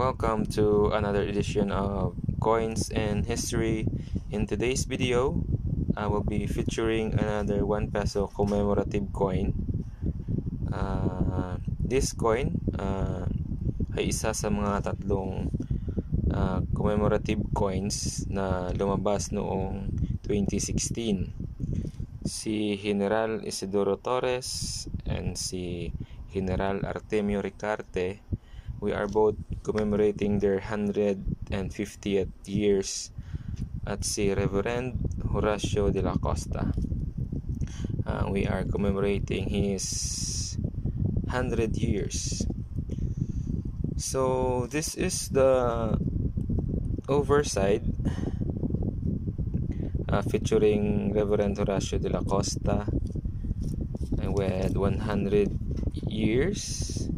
Welcome to another edition of Coins and History. In today's video, I will be featuring another 1 peso commemorative coin. Uh, this coin uh, ay isa sa mga tatlong uh, commemorative coins na lumabas noong 2016. Si General Isidoro Torres and si General Artemio Ricarte we are both commemorating their 150th years at si Reverend Horacio de la Costa. Uh, we are commemorating his 100 years. So this is the overside uh, featuring Reverend Horacio de la Costa and with 100 years